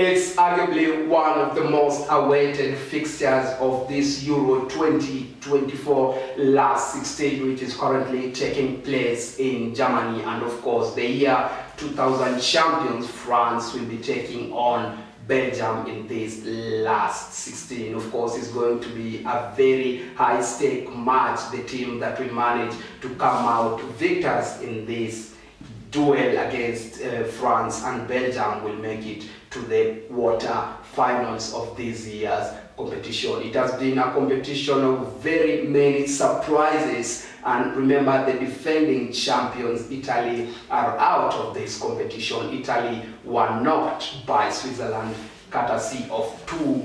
It's arguably one of the most awaited fixtures of this Euro 2024 last 16, which is currently taking place in Germany. And of course, the year 2000 champions France will be taking on Belgium in this last 16. Of course, it's going to be a very high stake match. The team that will manage to come out victors in this duel against uh, France and Belgium will make it to the quarter finals of this year's competition. It has been a competition of very many surprises and remember the defending champions Italy are out of this competition. Italy were knocked by Switzerland courtesy of two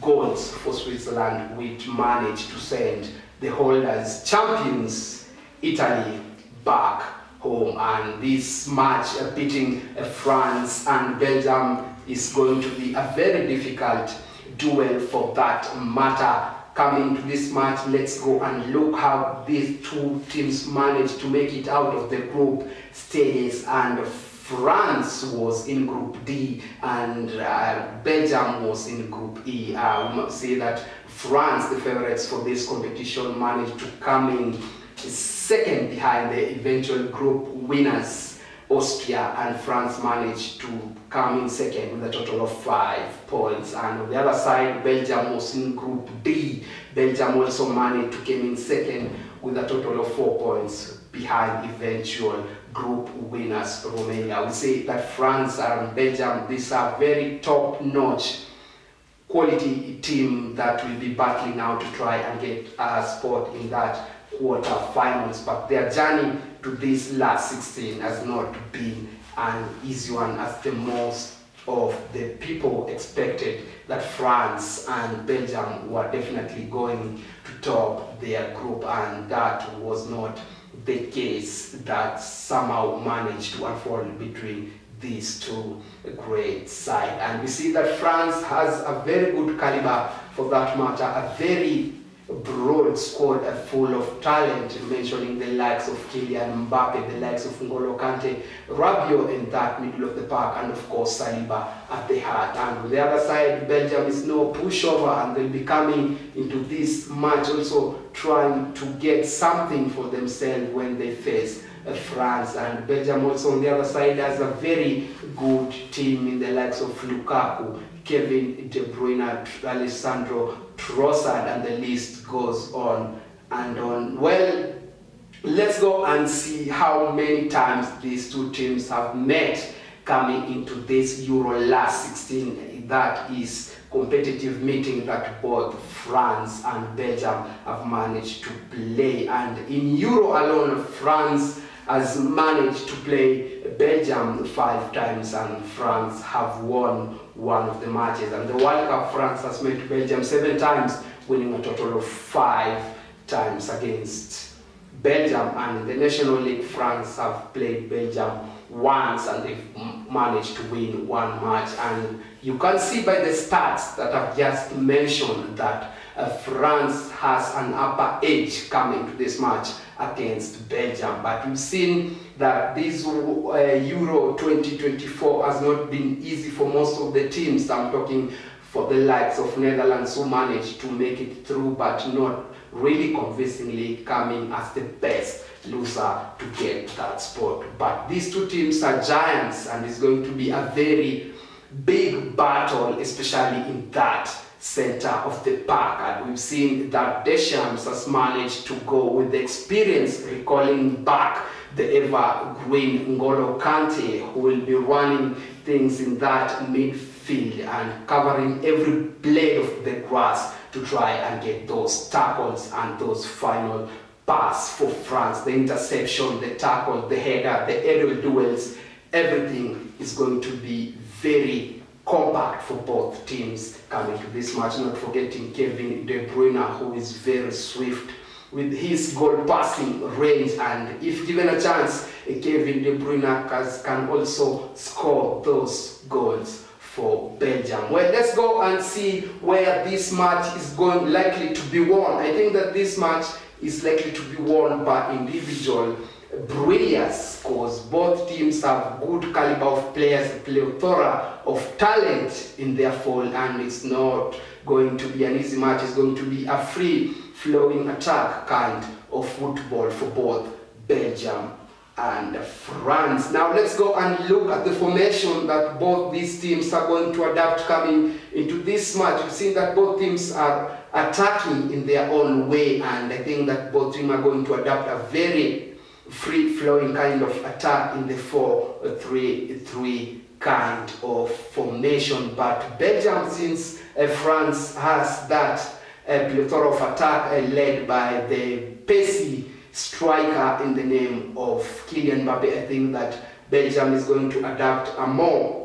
goals for Switzerland which managed to send the holders champions Italy back home and this match uh, beating uh, France and Belgium is going to be a very difficult duel for that matter. Coming to this match let's go and look how these two teams managed to make it out of the group stages. And France was in Group D and uh, Belgium was in Group E. We must say that France, the favorites for this competition, managed to come in second behind the eventual group winners, Austria and France managed to come in second with a total of five points. And on the other side, Belgium was in Group D. Belgium also managed to come in second with a total of four points behind eventual group winners, Romania. We say that France and Belgium, these are very top-notch quality team that will be battling now to try and get a spot in that quarter-finals, but their journey to this last 16 has not been an easy one as the most of the people expected that France and Belgium were definitely going to top their group and that was not the case that somehow managed to unfold between these two great sides. And we see that France has a very good caliber for that matter, a very broad squad full of talent, mentioning the likes of Kylian Mbappe, the likes of N'Golo Kante, Rabiot in that middle of the park, and of course Saliba at the heart. And on the other side, Belgium is no pushover, and they'll be coming into this match also trying to get something for themselves when they face uh, France and Belgium also on the other side has a very good team in the likes of Lukaku, Kevin De Bruyne, Alessandro Trossard and the list goes on and on. Well, let's go and see how many times these two teams have met coming into this Euro last 16. That is competitive meeting that both France and Belgium have managed to play. And in Euro alone, France has managed to play Belgium five times and France have won one of the matches. And the World Cup, France has met Belgium seven times, winning a total of five times against Belgium. And the Nations League, France have played Belgium once and they've managed to win one match. And you can see by the stats that I've just mentioned that uh, France has an upper edge coming to this match against Belgium. But we've seen that this uh, Euro 2024 has not been easy for most of the teams. I'm talking for the likes of Netherlands who managed to make it through but not really convincingly coming as the best loser to get that spot. But these two teams are giants and it's going to be a very big battle, especially in that center of the park. And we've seen that Deschamps has managed to go with the experience, recalling back the evergreen N'Golo Kante, who will be running things in that midfield and covering every blade of the grass to try and get those tackles and those final pass for France, the interception, the tackle, the header, the aerial duels, everything is going to be very compact for both teams coming to this match. Not forgetting Kevin De Bruyne, who is very swift with his goal passing range and if given a chance, Kevin De Bruyne can also score those goals for Belgium. Well, let's go and see where this match is going likely to be won. I think that this match is likely to be won by individual brilliance scores. both teams have good caliber of players, plethora of talent in their fold, and it's not going to be an easy match. It's going to be a free flowing attack kind of football for both Belgium and France. Now let's go and look at the formation that both these teams are going to adapt coming into this match. We've seen that both teams are attacking in their own way and I think that both teams are going to adapt a very free-flowing kind of attack in the 4-3-3 kind of formation. But Belgium, since uh, France has that uh, plethora of attack uh, led by the pacey striker in the name of Kylian Mbappe. I think that Belgium is going to adapt a more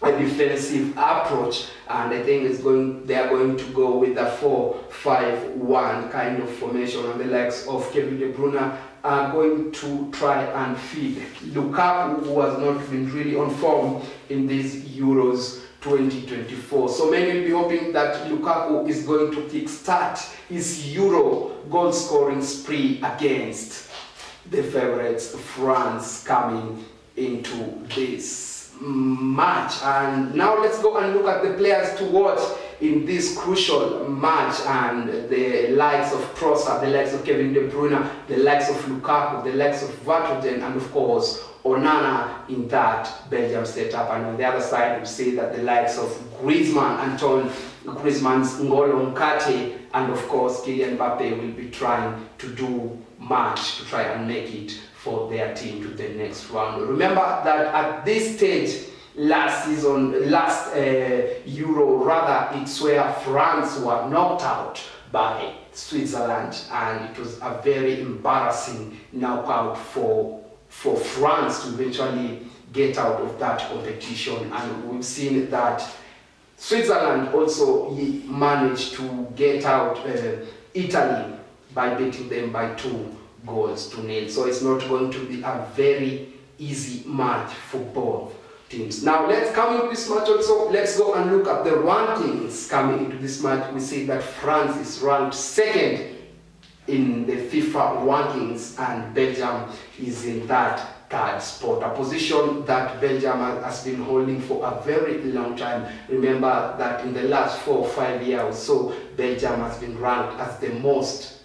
a defensive approach and I think it's going they are going to go with a 4-5-1 kind of formation and the likes of Kevin De Bruyne are going to try and feed Lukaku who has not been really on form in these Euros 2024. So many will be hoping that Lukaku is going to kickstart his Euro goal scoring spree against the favorites France coming into this match. And now let's go and look at the players to watch in this crucial match and the likes of Trossard, the likes of Kevin De Bruyne, the likes of Lukaku, the likes of Vertonghen, and of course Onana in that Belgium setup. And on the other side, we see that the likes of Griezmann, Antoine Griezmann's N'Golo Kante, and of course Kylian Mbappe will be trying to do much to try and make it for their team to the next round. Remember that at this stage, last season, last uh, Euro, rather, it's where France were knocked out by Switzerland, and it was a very embarrassing knockout for for France to eventually get out of that competition. And we've seen that Switzerland also managed to get out uh, Italy by beating them by two goals to nil. So it's not going to be a very easy match for both teams. Now let's come into this match also. Let's go and look at the rankings coming into this match. We see that France is ranked second in the FIFA rankings and Belgium is in that third spot, a position that Belgium has been holding for a very long time. Remember that in the last four or five years or so, Belgium has been ranked as the most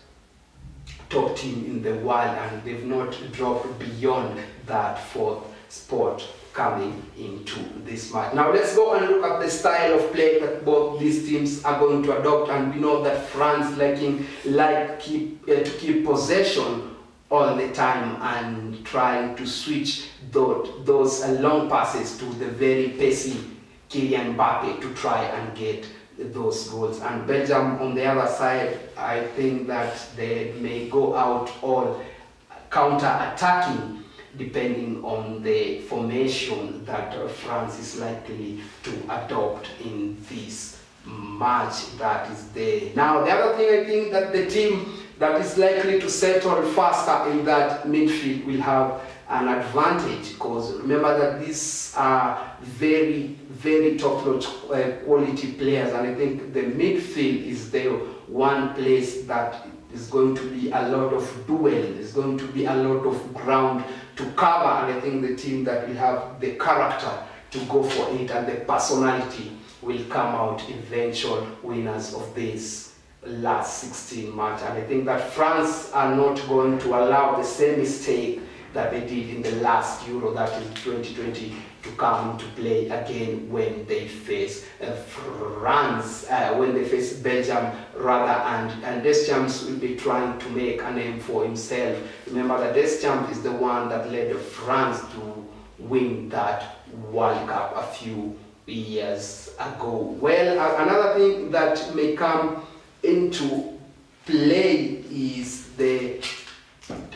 top team in the world and they've not dropped beyond that fourth spot coming into this match. Now let's go and look at the style of play that both these teams are going to adopt and we know that France liking like keep uh, to keep possession all the time and trying to switch those, those long passes to the very pacey Kylian Mbappe to try and get those goals. And Belgium on the other side, I think that they may go out all counter-attacking depending on the formation that France is likely to adopt in this match that is there. Now, the other thing I think that the team that is likely to settle faster in that midfield will have an advantage because remember that these are very, very top-notch uh, quality players and I think the midfield is the one place that is going to be a lot of duel, It's going to be a lot of ground to cover and I think the team that will have the character to go for it and the personality will come out eventual winners of this last 16 match. And I think that France are not going to allow the same mistake that they did in the last Euro that is 2020 to come into play again when they face uh, France, uh, when they face Belgium rather, and, and Deschamps will be trying to make a name for himself. Remember that Deschamps is the one that led France to win that World Cup a few years ago. Well, another thing that may come into play is the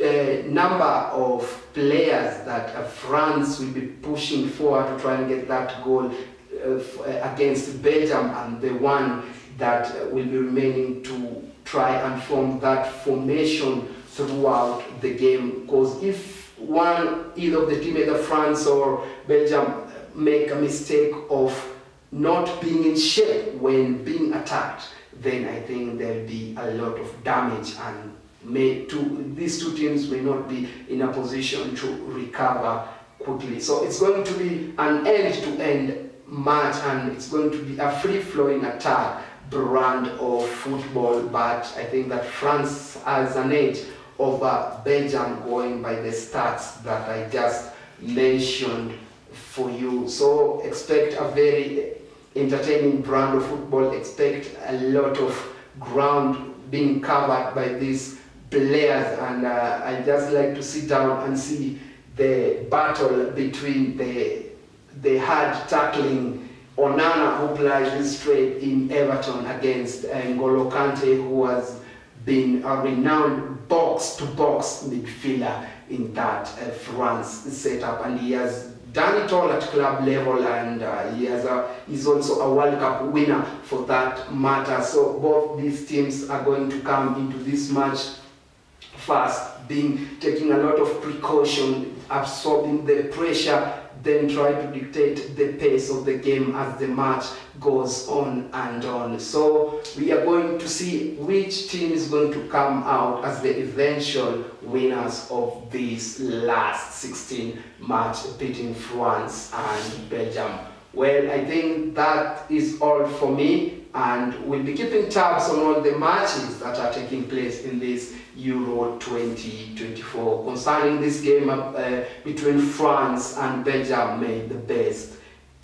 uh, number of players that uh, France will be pushing forward to try and get that goal uh, uh against Belgium and the one that uh, will be remaining to try and form that formation throughout the game. Because if one either of the team either France or Belgium make a mistake of not being in shape when being attacked then I think there'll be a lot of damage and may two, these two teams may not be in a position to recover quickly. So it's going to be an end-to-end match and it's going to be a free-flowing attack brand of football, but I think that France has an edge over Belgium going by the stats that I just mentioned for you. So expect a very entertaining brand of football, expect a lot of ground being covered by these players and uh, I just like to sit down and see the battle between the the hard tackling Onana who plays this trade in Everton against N'Golo Kante who has been a renowned box-to-box midfielder in that uh, France setup and he has done it all at club level and uh, he has a, he's also a World Cup winner for that matter. So both these teams are going to come into this match fast, being taking a lot of precaution, absorbing the pressure then try to dictate the pace of the game as the match goes on and on. So we are going to see which team is going to come out as the eventual winners of this last 16 match between France and Belgium. Well, I think that is all for me and we'll be keeping tabs on all the matches that are taking place in this Euro 2024. Concerning this game uh, between France and Belgium, may the best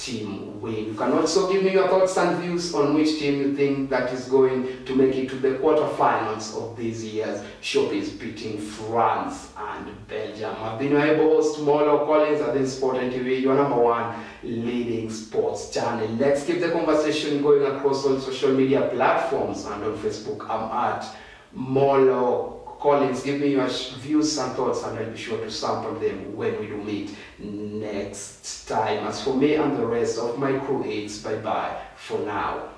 team win. You can also give me your thoughts and views on which team you think that is going to make it to the quarterfinals of this year's showpiece between France and Belgium. I've been your host, Molo Collins at the Sport TV, your number one leading sports channel. Let's keep the conversation going across all social media platforms and on Facebook. I'm at Molo Collins, give me your views and thoughts and I'll be sure to sample them when we do meet next time. As for me and the rest of my crew, it's bye-bye for now.